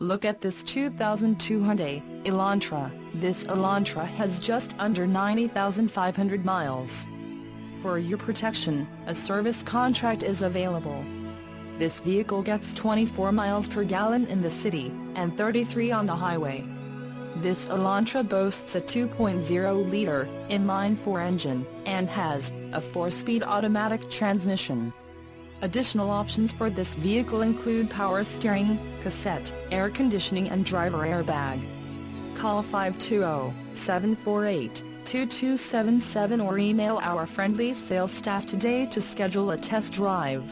Look at this 2002 Hyundai Elantra. This Elantra has just under 90,500 miles. For your protection, a service contract is available. This vehicle gets 24 miles per gallon in the city, and 33 on the highway. This Elantra boasts a 2.0-liter, inline-four engine, and has, a four-speed automatic transmission. Additional options for this vehicle include power steering, cassette, air conditioning and driver airbag. Call 520-748-2277 or email our friendly sales staff today to schedule a test drive.